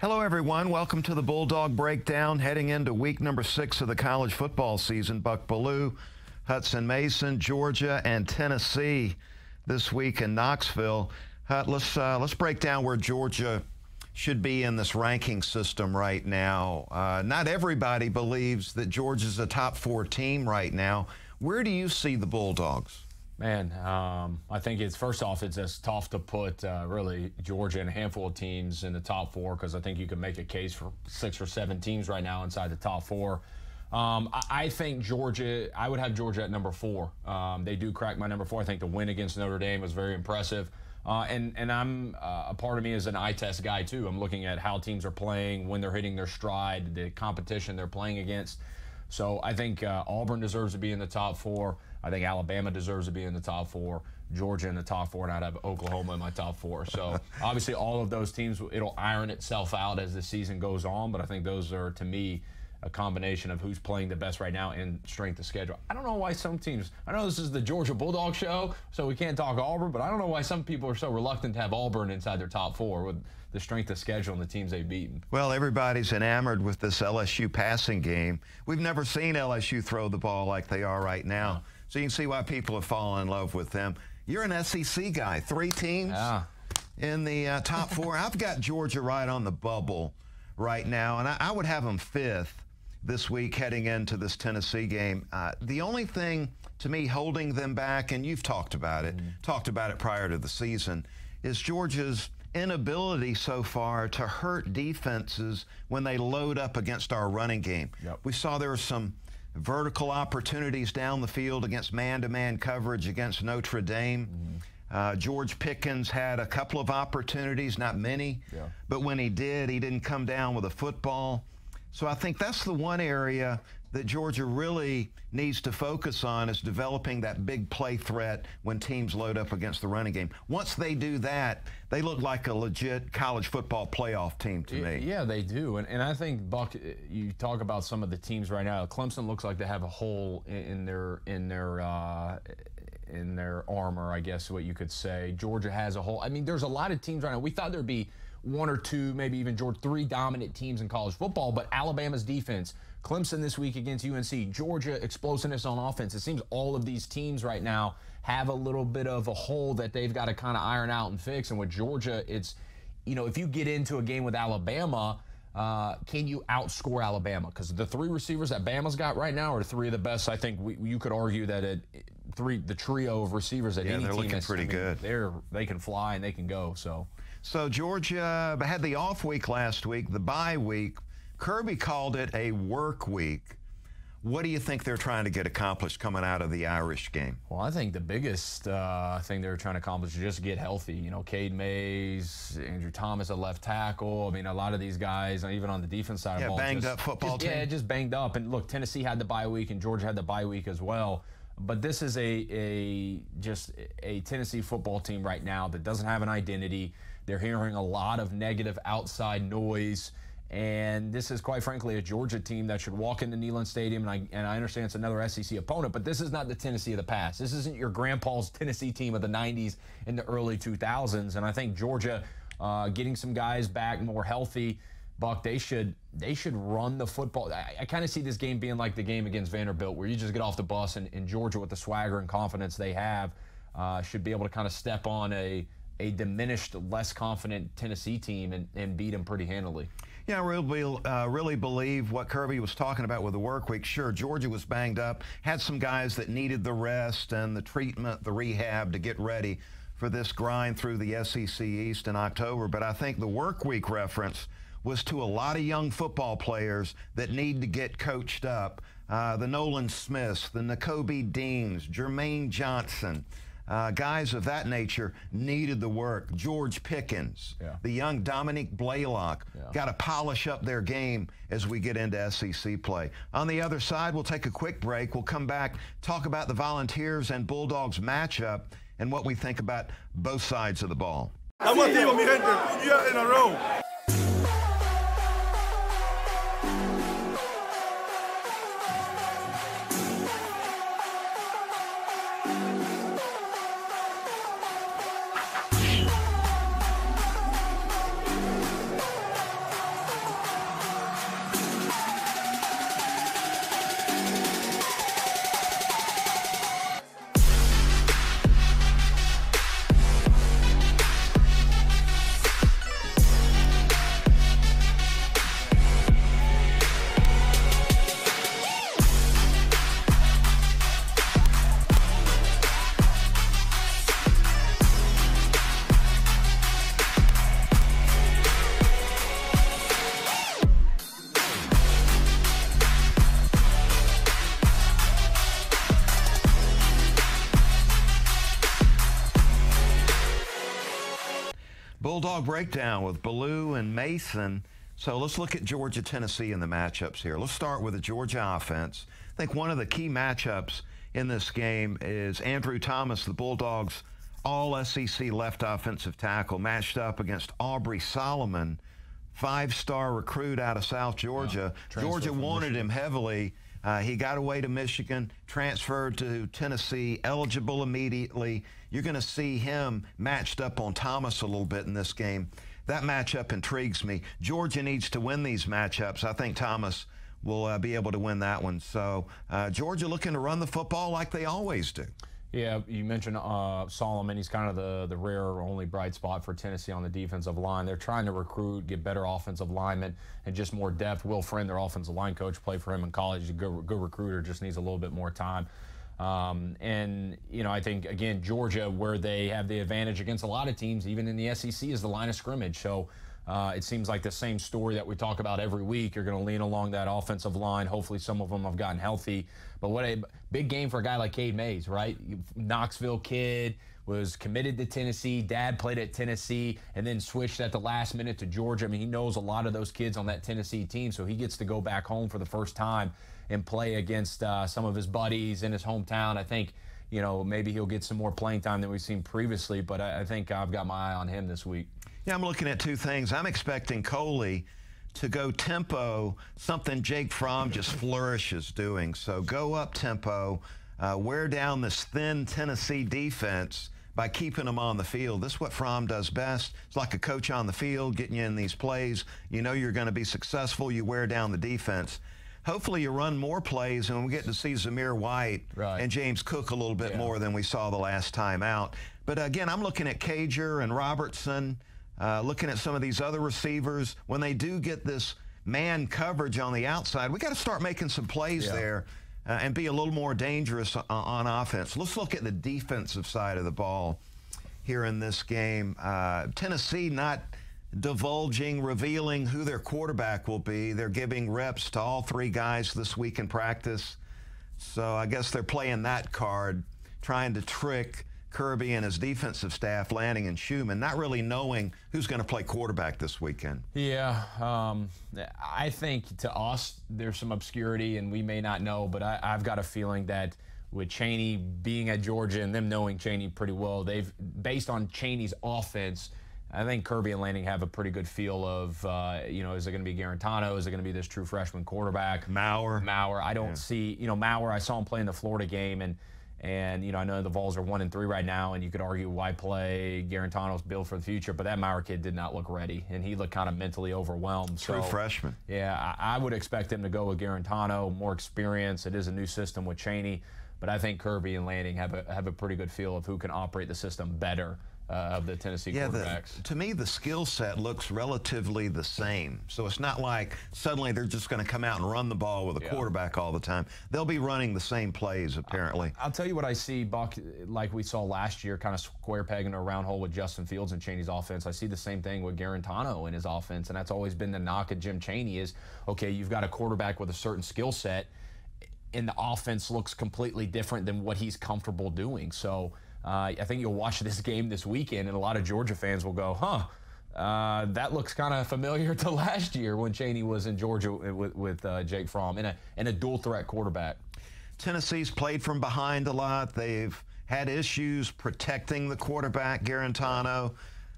Hello, everyone. Welcome to the Bulldog Breakdown. Heading into week number six of the college football season, Buck Belue, Hutson Mason, Georgia, and Tennessee this week in Knoxville. Hut, let's uh, let's break down where Georgia should be in this ranking system right now. Uh, not everybody believes that Georgia's a top four team right now. Where do you see the Bulldogs? Man, um, I think it's first off, it's just tough to put uh, really Georgia and a handful of teams in the top four because I think you can make a case for six or seven teams right now inside the top four. Um, I, I, think Georgia, I would have Georgia at number four. Um, they do crack my number four. I think the win against Notre Dame was very impressive. Uh, and and I'm uh, a part of me is an eye test guy too. I'm looking at how teams are playing when they're hitting their stride, the competition they're playing against. So I think uh, Auburn deserves to be in the top four. I think Alabama deserves to be in the top four. Georgia in the top four, and I'd have Oklahoma in my top four. So obviously, all of those teams, it'll iron itself out as the season goes on. But I think those are, to me, a combination of who's playing the best right now and strength of schedule. I don't know why some teams, I know this is the Georgia Bulldog show, so we can't talk Auburn, but I don't know why some people are so reluctant to have Auburn inside their top four with the strength of schedule and the teams they've beaten. Well, everybody's enamored with this LSU passing game. We've never seen LSU throw the ball like they are right now. So you can see why people have fallen in love with them. You're an SEC guy, three teams yeah. in the uh, top four. I've got Georgia right on the bubble right now, and I, I would have them fifth this week heading into this Tennessee game. Uh, the only thing to me holding them back, and you've talked about it, mm-hmm. talked about it prior to the season, is Georgia's inability so far to hurt defenses when they load up against our running game. Yep. We saw there were some vertical opportunities down the field against man-to-man coverage against Notre Dame. Mm-hmm. Uh, George Pickens had a couple of opportunities, not many, yeah. but when he did, he didn't come down with a football. So I think that's the one area that Georgia really needs to focus on is developing that big play threat when teams load up against the running game. Once they do that, they look like a legit college football playoff team to me. Yeah, they do. And, and I think, Buck, you talk about some of the teams right now. Clemson looks like they have a hole in their in their uh, in their armor, I guess what you could say. Georgia has a hole. I mean, there's a lot of teams right now. We thought there'd be – one or two, maybe even Georgia, three dominant teams in college football, but Alabama's defense, Clemson this week against UNC, Georgia explosiveness on offense. It seems all of these teams right now have a little bit of a hole that they've got to kind of iron out and fix. And with Georgia, it's, you know, if you get into a game with Alabama, uh, can you outscore Alabama? Because the three receivers that Bama's got right now are three of the best. I think we, you could argue that it, three the trio of receivers that yeah, any they're team looking pretty I mean, good. They're they can fly and they can go. So so Georgia had the off week last week, the bye week. Kirby called it a work week. What do you think they're trying to get accomplished coming out of the Irish game? Well, I think the biggest uh, thing they're trying to accomplish is just get healthy. You know, Cade Mays, Andrew Thomas at left tackle. I mean, a lot of these guys, even on the defense side yeah, of ball, banged just, up football just, team. Yeah, just banged up. And look, Tennessee had the bye week, and Georgia had the bye week as well. But this is a a just a Tennessee football team right now that doesn't have an identity. They're hearing a lot of negative outside noise. And this is, quite frankly, a Georgia team that should walk into Neyland Stadium. And I, and I understand it's another SEC opponent, but this is not the Tennessee of the past. This isn't your grandpa's Tennessee team of the 90s and the early 2000s. And I think Georgia uh, getting some guys back more healthy. Buck, they should they should run the football. I, I kind of see this game being like the game against Vanderbilt, where you just get off the bus and, in Georgia with the swagger and confidence they have uh, should be able to kind of step on a a diminished, less confident Tennessee team and, and beat them pretty handily. Yeah, I really, uh, really believe what Kirby was talking about with the work week. Sure, Georgia was banged up, had some guys that needed the rest and the treatment, the rehab to get ready for this grind through the SEC East in October. But I think the work week reference was to a lot of young football players that need to get coached up. Uh, the Nolan Smiths, the Nakobe Deans, Jermaine Johnson, uh, guys of that nature needed the work. George Pickens, yeah. the young Dominick Blaylock, yeah. got to polish up their game as we get into SEC play. On the other side, we'll take a quick break. We'll come back, talk about the Volunteers and Bulldogs matchup and what we think about both sides of the ball. mi gente, in a row. Bulldog breakdown with Belue and Mason. So let's look at Georgia Tennessee in the matchups here. Let's start with the Georgia offense. I think one of the key matchups in this game is Andrew Thomas, the Bulldogs' all SEC left offensive tackle, matched up against Aubrey Solomon, five star recruit out of South Georgia. Yeah, Georgia wanted him heavily. Uh, he got away to Michigan, transferred to Tennessee, eligible immediately. You're going to see him matched up on Thomas a little bit in this game. That matchup intrigues me. Georgia needs to win these matchups. I think Thomas will uh, be able to win that one. So uh, Georgia looking to run the football like they always do. Yeah, you mentioned uh, Solomon. He's kind of the, the rare only bright spot for Tennessee on the defensive line. They're trying to recruit, get better offensive linemen, and just more depth. Will Friend, their offensive line coach, played for him in college. He's a good, good recruiter, just needs a little bit more time. Um, and, you know, I think, again, Georgia, where they have the advantage against a lot of teams, even in the SEC, is the line of scrimmage. So uh, it seems like the same story that we talk about every week. You're going to lean along that offensive line. Hopefully, some of them have gotten healthy. But what a big game for a guy like Cade Mays, right? Knoxville kid was committed to Tennessee. Dad played at Tennessee and then switched at the last minute to Georgia. I mean, he knows a lot of those kids on that Tennessee team, so he gets to go back home for the first time and play against uh, some of his buddies in his hometown. I think you know, maybe he'll get some more playing time than we've seen previously, but I, I think I've got my eye on him this week. Yeah, I'm looking at two things. I'm expecting Coley to go tempo, something Jake Fromm just flourishes doing. So go up tempo, uh, wear down this thin Tennessee defense by keeping them on the field. This is what Fromm does best. It's like a coach on the field, getting you in these plays. You know you're going to be successful. You wear down the defense. Hopefully you run more plays and we get to see Zamir White Right. and James Cook a little bit Yeah. more than we saw the last time out. But again, I'm looking at Cager and Robertson, uh, looking at some of these other receivers. When they do get this man coverage on the outside, we got to start making some plays Yeah. there uh, and be a little more dangerous on, on offense. Let's look at the defensive side of the ball here in this game. Uh, Tennessee not divulging, revealing who their quarterback will be. They're giving reps to all three guys this week in practice. So I guess they're playing that card, trying to trick Kirby and his defensive staff, Lanning and Schumann, not really knowing who's going to play quarterback this weekend. Yeah, um, I think to us there's some obscurity, and we may not know, but I, I've got a feeling that with Chaney being at Georgia and them knowing Chaney pretty well, they've based on Chaney's offense. I think Kirby and Lanning have a pretty good feel of, uh, you know, is it going to be Guarantano? Is it going to be this true freshman quarterback? Maurer. Maurer. I don't see, you know, Maurer. I saw him play in the Florida game, and and you know, I know the Vols are one and three right now, and you could argue why play Guarantano's build for the future, but that Maurer kid did not look ready, and he looked kind of mentally overwhelmed. True so, freshman. Yeah, I, I would expect him to go with Guarantano, more experience. It is a new system with Chaney, but I think Kirby and Lanning have a have a pretty good feel of who can operate the system better uh, of the Tennessee Yeah, the, quarterbacks. to me, the skill set looks relatively the same. So it's not like suddenly they're just going to come out and run the ball with a Yeah. quarterback all the time. They'll be running the same plays, apparently. I'll tell you what I see, Buck, like we saw last year, kind of square peg in a round hole with Justin Fields and Chaney's offense. I see the same thing with Guarantano in his offense, and that's always been the knock at Jim Chaney is, okay, you've got a quarterback with a certain skill set, and the offense looks completely different than what he's comfortable doing. So uh, I think you'll watch this game this weekend, and a lot of Georgia fans will go, huh, uh, that looks kind of familiar to last year when Chaney was in Georgia with, with uh, Jake Fromm and a, and a dual threat quarterback. Tennessee's played from behind a lot. They've had issues protecting the quarterback, Guarantano.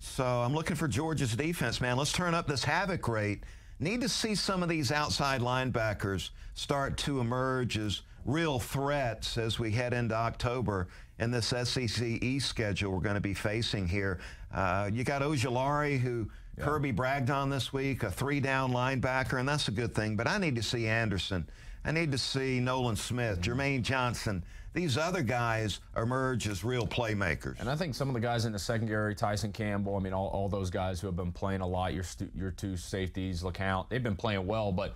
So I'm looking for Georgia's defense, man. Let's turn up this havoc rate. Need to see some of these outside linebackers start to emerge as real threats as we head into October in this SEC East schedule we're going to be facing here. Uh, you got Ojulari, who Kirby bragged on this week, a three-down linebacker, and that's a good thing. But I need to see Anderson. I need to see Nolan Smith, Jermaine Johnson. These other guys emerge as real playmakers. And I think some of the guys in the secondary, Tyson Campbell, I mean, all, all those guys who have been playing a lot, your, stu- your two safeties, LeCounte, they've been playing well, but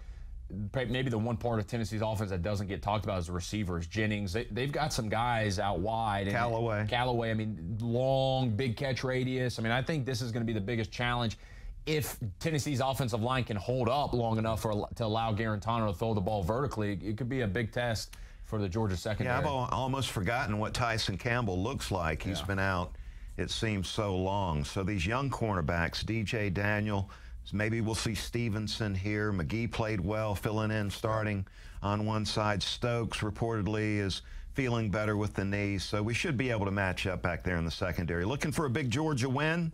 maybe the one part of Tennessee's offense that doesn't get talked about is the receivers. Jennings, they, they've got some guys out wide. Callaway. Callaway, I mean, long, big catch radius. I mean, I think this is going to be the biggest challenge. If Tennessee's offensive line can hold up long enough for, to allow Guarantano to throw the ball vertically, it could be a big test for the Georgia secondary. Yeah, I've al- almost forgotten what Tyson Campbell looks like. He's Yeah. been out it seems so long. So these young cornerbacks, DJ Daniel, maybe we'll see Stevenson here. McGee played well, filling in, starting on one side. Stokes reportedly is feeling better with the knee, so we should be able to match up back there in the secondary. Looking for a big Georgia win?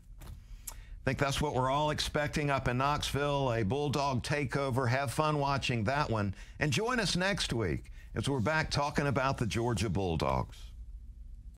I think that's what we're all expecting up in Knoxville, a Bulldog takeover. Have fun watching that one. And join us next week as we're back talking about the Georgia Bulldogs.